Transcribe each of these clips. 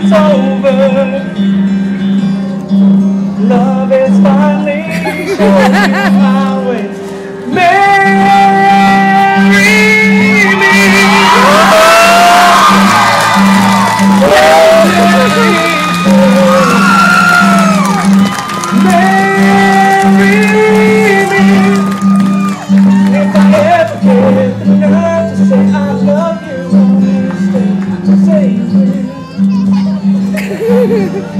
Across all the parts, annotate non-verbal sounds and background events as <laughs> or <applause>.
it's over. Love is finally <laughs> showing Stephanie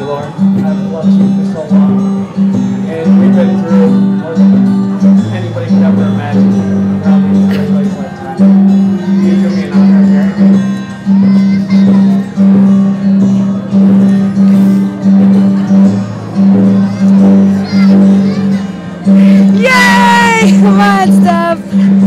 Lauren, I've loved you for so long, and we've been through more than anybody could ever imagine, probably in everybody's lifetime. You do me an honor, marry. Yeah! Come on, stop.